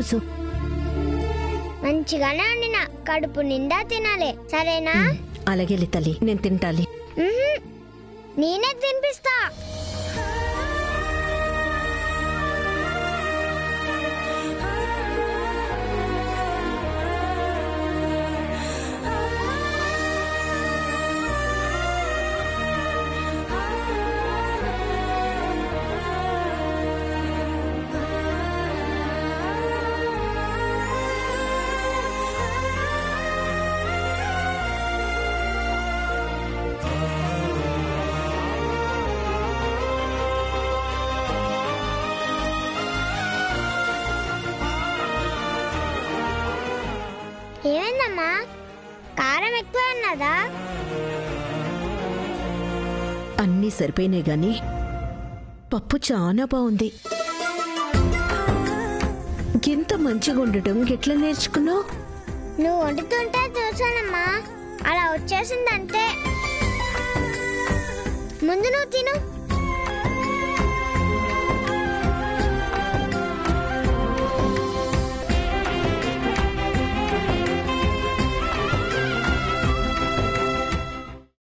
కూసో మంచిగానే వండిన కడుపు నిండా తినాలి. సరేనా? అలాగే తల్లి నేను తింటాలి. నేనే తినిపిస్తా. ఏమైందమ్మా? కారం ఎక్కువ ఉన్నదా అన్నీ సరిపోయినాయి గాని పప్పు చాలా బాగుంది. ఇంత మంచిగా ఉండటం? ఎట్లా నేర్చుకున్నావు? నువ్వు వండుతుంటే చూసానమ్మా అలా వచ్చేసిందంటే ముందు నువ్వు తిను.